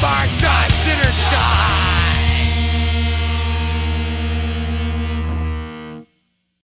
my dog.